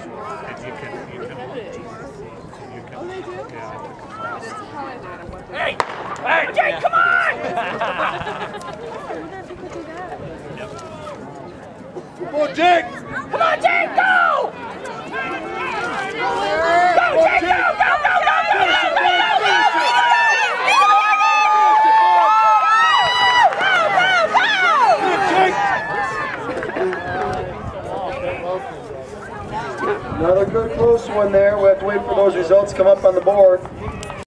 And you can, you can, you can. Oh, they do? Oh, yeah. But it's how and what Hey! Hey, Jake, come on! I wonder if you could do that. Come on, Jake! Come on, Jake, Another good close one there. We have to wait for those results to come up on the board.